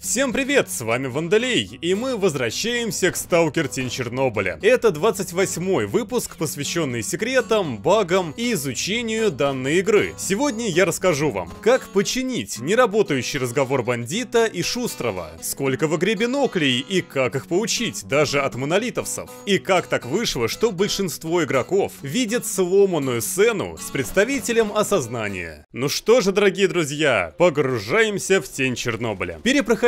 Всем привет, с вами Вандалей, и мы возвращаемся к Сталкер Тень Чернобыля. Это 28-й выпуск, посвященный секретам, багам и изучению данной игры. Сегодня я расскажу вам, как починить неработающий разговор бандита и шустрого, сколько в игре биноклей и как их поучить, даже от монолитовцев, и как так вышло, что большинство игроков видят сломанную сцену с представителем осознания. Ну что же, дорогие друзья, погружаемся в Тень Чернобыля.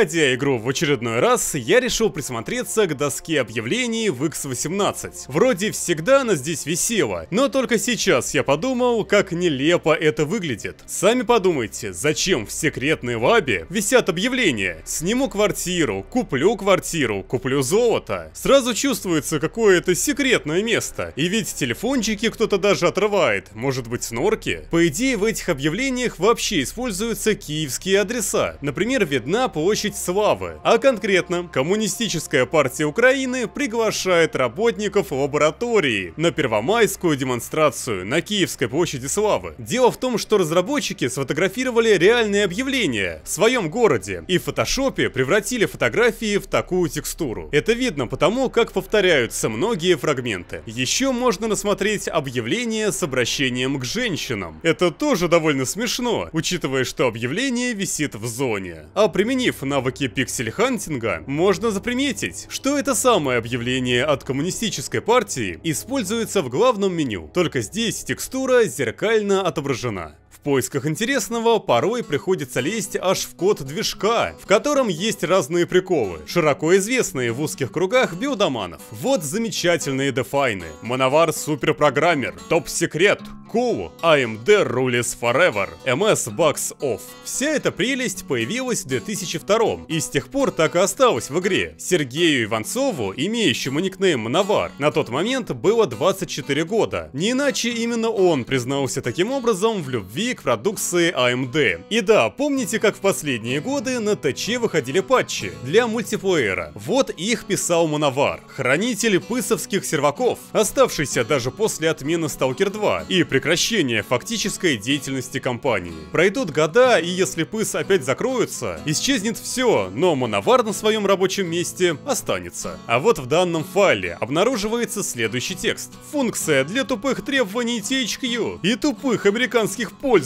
Перепроходя игру в очередной раз, я решил присмотреться к доске объявлений в X18. Вроде всегда она здесь висела, но только сейчас я подумал, как нелепо это выглядит. Сами подумайте, зачем в секретной лабе висят объявления? Сниму квартиру, куплю квартиру, куплю золото. Сразу чувствуется какое-то секретное место. И ведь телефончики кто-то даже отрывает, может быть снорки? По идее в этих объявлениях вообще используются киевские адреса. Например, видна площадь Славы. А конкретно, Коммунистическая партия Украины приглашает работников лаборатории на первомайскую демонстрацию на Киевской площади Славы. Дело в том, что разработчики сфотографировали реальные объявления в своем городе и в фотошопе превратили фотографии в такую текстуру. Это видно потому, как повторяются многие фрагменты. Еще можно рассмотреть объявление с обращением к женщинам. Это тоже довольно смешно, учитывая, что объявление висит в зоне. А применив навыки пиксель-хантинга, можно заприметить, что это самое объявление от коммунистической партии используется в главном меню, только здесь текстура зеркально отображена. Поисках интересного порой приходится лезть аж в код движка, в котором есть разные приколы, широко известные в узких кругах биодоманов. Вот замечательные дефайны. Мановар суперпрограммер, топ-секрет, Cool, AMD Rules Forever, MS Bugs Off. Вся эта прелесть появилась в 2002 и с тех пор так и осталась в игре. Сергею Иванцову, имеющему никнейм Мановар, на тот момент было 24 года. Не иначе именно он признался таким образом в любви к продукции AMD. И да, помните, как в последние годы на ТЧ выходили патчи для мультиплеера? Вот их писал Мановар, хранитель пысовских серваков, оставшийся даже после отмены Stalker 2 и прекращения фактической деятельности компании. Пройдут года, и если пыс опять закроются, исчезнет все, но Мановар на своем рабочем месте останется. А вот в данном файле обнаруживается следующий текст. Функция для тупых требований THQ и тупых американских пользователей.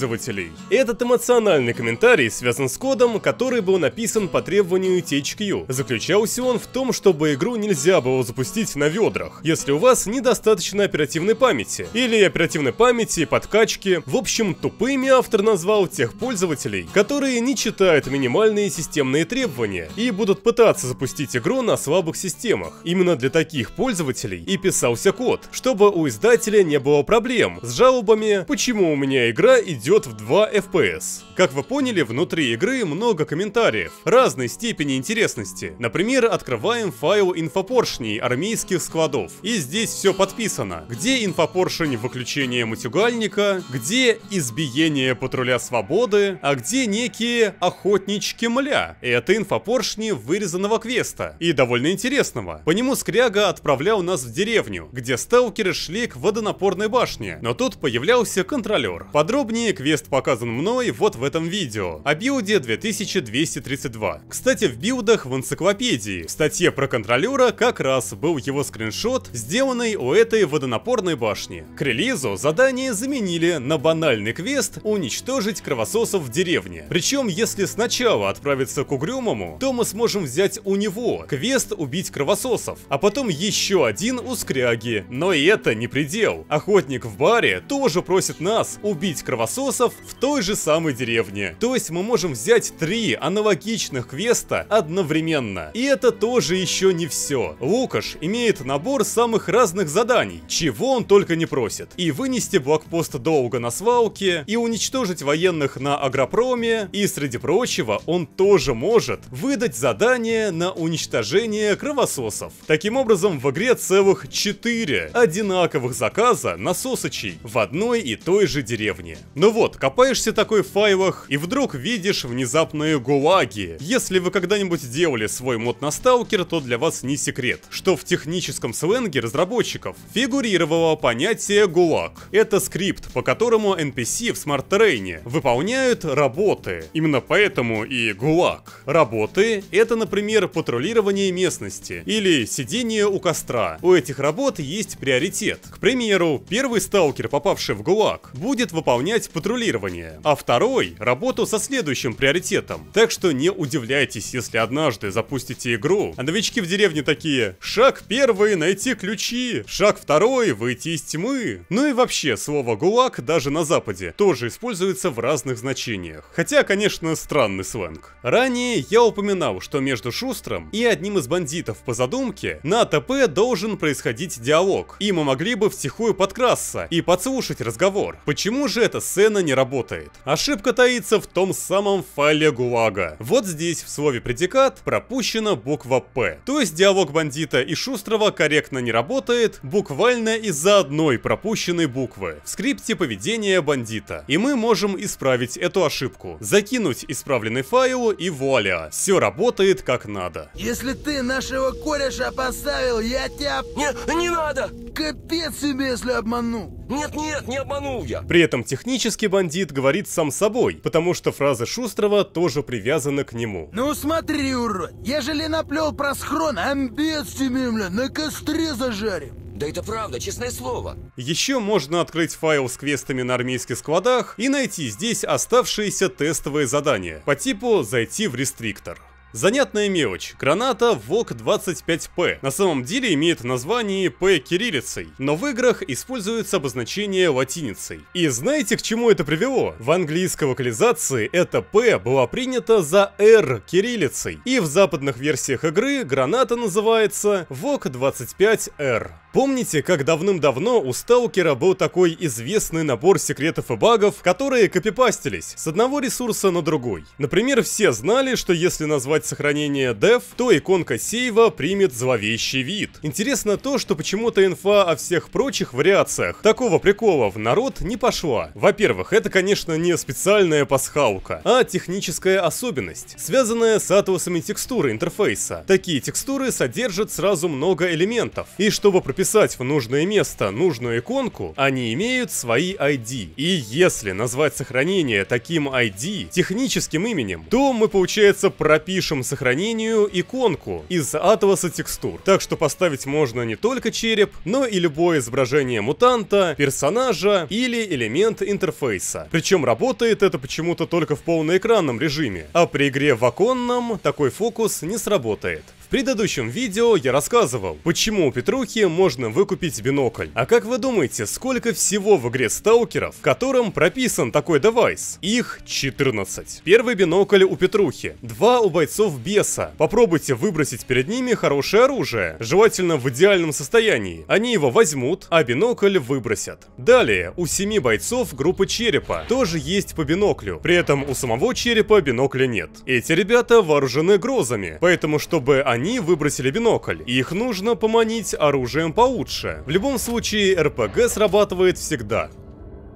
Этот эмоциональный комментарий связан с кодом, который был написан по требованию THQ. Заключался он в том, чтобы игру нельзя было запустить на ведрах, если у вас недостаточно оперативной памяти, или оперативной памяти подкачки. В общем, тупыми автор назвал тех пользователей, которые не читают минимальные системные требования и будут пытаться запустить игру на слабых системах. Именно для таких пользователей и писался код, чтобы у издателя не было проблем с жалобами, почему у меня игра идет в 2 FPS. Как вы поняли, внутри игры много комментариев разной степени интересности. Например, открываем файл инфопоршней армейских складов. И здесь все подписано. Где инфопоршень выключения матюгальника, где избиение патруля свободы, а где некие охотнички мля. Это инфопоршни вырезанного квеста. И довольно интересного. По нему Скряга отправлял нас в деревню, где сталкеры шли к водонапорной башне. Но тут появлялся контролер. Подробнее квест показан мной вот в этом видео. О билде 2232. Кстати, в билдах в энциклопедии, в статье про контролера как раз был его скриншот, сделанный у этой водонапорной башни. К релизу задание заменили на банальный квест уничтожить кровососов в деревне. Причем, если сначала отправиться к Угрюмому, то мы сможем взять у него квест убить кровососов, а потом еще один у Скряги. Но и это не предел. Охотник в баре тоже просит нас убить кровососов в той же самой деревне. То есть мы можем взять три аналогичных квеста одновременно. И это тоже еще не все. Лукаш имеет набор самых разных заданий, чего он только не просит. И вынести блокпост долго на свалке, и уничтожить военных на агропроме, и среди прочего он тоже может выдать задание на уничтожение кровососов. Таким образом в игре целых 4 одинаковых заказа на сосочей в одной и той же деревне. Ну вот, копаешься такой в файлах и вдруг видишь внезапные гулаги. Если вы когда-нибудь делали свой мод на сталкер, то для вас не секрет, что в техническом сленге разработчиков фигурировало понятие гулаг. Это скрипт, по которому NPC в Terrain выполняют работы. Именно поэтому и ГУЛАГ. Работы — это, например, патрулирование местности или сидение у костра. У этих работ есть приоритет. К примеру, первый сталкер, попавший в ГУЛАГ, будет выполнять патрулирование, а второй — работу со следующим приоритетом. Так что не удивляйтесь, если однажды запустите игру, а новички в деревне такие «Шаг первый — найти ключи, шаг второй — выйти из тьмы». Ну и вообще, слово «ГУЛАГ» даже на Западе тоже используется в разных значениях. Хотя, конечно, странный сленг. Ранее я упоминал, что между Шустром и одним из бандитов по задумке на АТП должен происходить диалог, и мы могли бы втихую подкрасться и подслушать разговор. Почему же эта сцена не работает? Ошибка таится в том самом файле ГУЛАГа. Вот здесь в слове предикат пропущена буква П. То есть диалог бандита и Шустрого корректно не работает, буквально из-за одной пропущенной буквы в скрипте поведения бандита. И мы можем исправить эту ошибку. Закинуть исправленный файл и вуаля, все работает как надо. Если ты нашего кореша поставил, я тебя... Не, не надо! Капец себе, если обману. Нет-нет, не обманул я. При этом технически бандит говорит сам собой, потому что фразы Шустрого тоже привязаны к нему. Ну смотри, урод, ежели наплел про схрон, амбец тебе, бля, на костре зажарим. Да это правда, честное слово. Еще можно открыть файл с квестами на армейских складах и найти здесь оставшиеся тестовые задания по типу «Зайти в рестриктор». Занятная мелочь. Граната ВОГ-25П на самом деле имеет название П кириллицей, но в играх используется обозначение латиницей. И знаете, к чему это привело? В английской локализации это P была принята за Р кириллицей, и в западных версиях игры граната называется ВОГ-25Р. Помните, как давным-давно у Сталкера был такой известный набор секретов и багов, которые копипастились с одного ресурса на другой? Например, все знали, что если назвать сохранение dev, то иконка сейва примет зловещий вид. Интересно то, что почему-то инфа о всех прочих вариациях такого прикола в народ не пошла. Во-первых, это, конечно, не специальная пасхалка, а техническая особенность, связанная с атласами текстуры интерфейса. Такие текстуры содержат сразу много элементов, и чтобы прописать в нужное место нужную иконку, они имеют свои ID. И если назвать сохранение таким ID, техническим именем, то мы, получается, пропишем сохранению иконку из атласа текстур. Так что поставить можно не только череп, но и любое изображение мутанта, персонажа или элемент интерфейса. Причем работает это почему-то только в полноэкранном режиме, а при игре в оконном такой фокус не сработает. В предыдущем видео я рассказывал, почему у Петрухи можно выкупить бинокль. А как вы думаете, сколько всего в игре сталкеров, в котором прописан такой девайс? Их 14. Первый бинокль у Петрухи, два у бойцов беса. Попробуйте выбросить перед ними хорошее оружие, желательно в идеальном состоянии. Они его возьмут, а бинокль выбросят. Далее, у семи бойцов группы черепа тоже есть по биноклю, при этом у самого черепа бинокля нет. Эти ребята вооружены грозами, поэтому чтобы они они выбросили бинокль, их нужно поманить оружием получше. В любом случае, РПГ срабатывает всегда.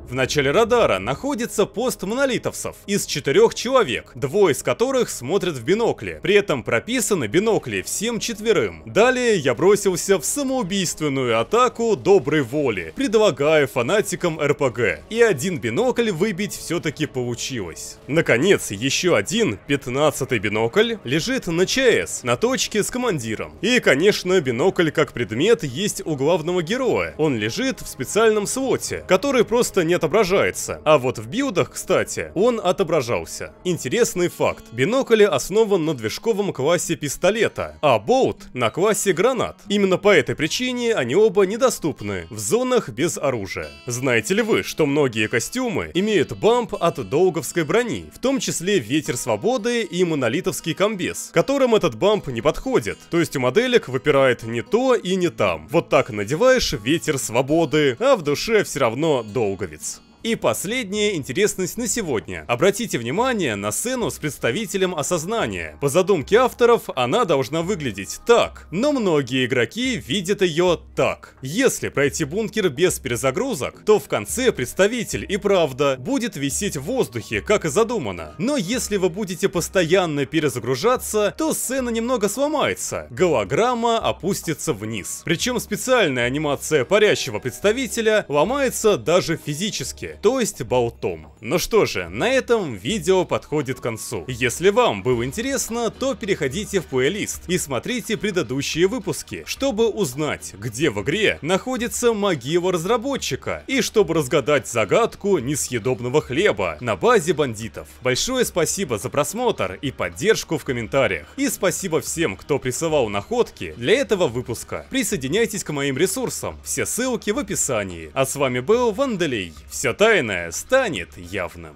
В начале радара находится пост монолитовцев из четырех человек, двое из которых смотрят в бинокле. При этом прописаны бинокли всем четверым. Далее я бросился в самоубийственную атаку доброй воли, предлагая фанатикам РПГ. И один бинокль выбить все-таки получилось. Наконец, еще один, пятнадцатый бинокль, лежит на ЧС, на точке с командиром. И, конечно, бинокль как предмет есть у главного героя. Он лежит в специальном слоте, который просто не отображается. А вот в билдах, кстати, он отображался. Интересный факт. Бинокль основан на движковом классе пистолета, а болт на классе гранат. Именно по этой причине они оба недоступны в зонах без оружия. Знаете ли вы, что многие костюмы имеют бамп от долговской брони, в том числе ветер свободы и монолитовский комбез, которым этот бамп не подходит. То есть у моделек выпирает не то и не там. Вот так надеваешь ветер свободы, а в душе все равно долговец. И последняя интересность на сегодня. Обратите внимание на сцену с представителем осознания. По задумке авторов, она должна выглядеть так, но многие игроки видят ее так. Если пройти бункер без перезагрузок, то в конце представитель и правда будет висеть в воздухе, как и задумано. Но если вы будете постоянно перезагружаться, то сцена немного сломается. Голограмма опустится вниз. Причем специальная анимация парящего представителя ломается даже физически, то есть болтом. Ну что же, на этом видео подходит к концу. Если вам было интересно, то переходите в плейлист и смотрите предыдущие выпуски, чтобы узнать, где в игре находится могила разработчика, и чтобы разгадать загадку несъедобного хлеба на базе бандитов. Большое спасибо за просмотр и поддержку в комментариях. И спасибо всем, кто присылал находки для этого выпуска. Присоединяйтесь к моим ресурсам, все ссылки в описании. А с вами был Вандалей. Все тайное станет явным.